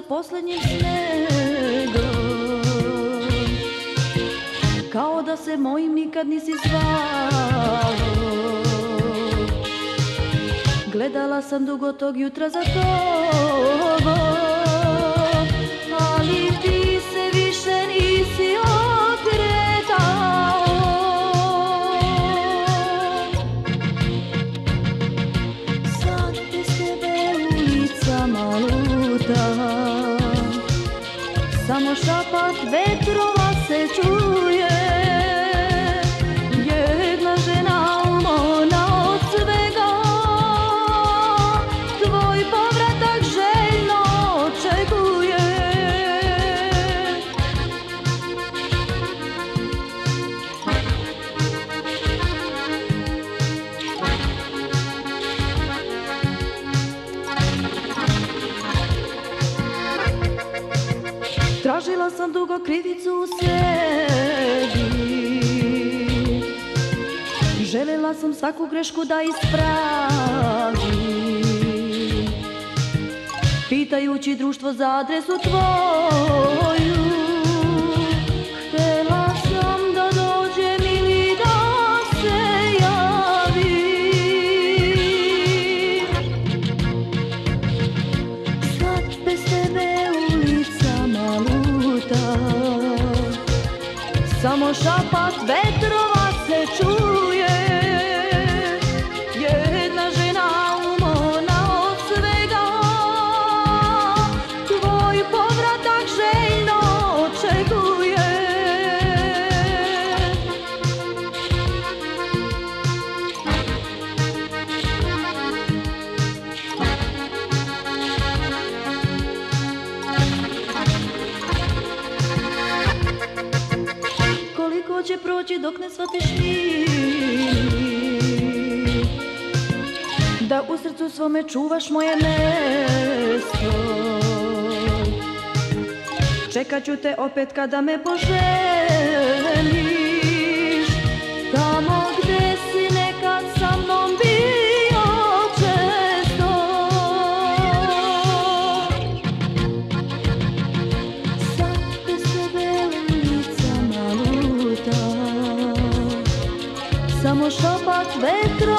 sa posljednjim snegom. Kao da se mojim nikad nisi zvao. Gledala sam dugo tog jutra za tobom šapat vetrova se čuje Tražila sam dugo krivicu u sebi. Željela sam svaku grešku da ispravim Pitajući društvo za adresu tvoju Samo šapat vetrova se čuje proći dok ne shvatiš ti Da u srcu svome čuvaš moje mesto. Čekat ću te opet kada me poželiš vetro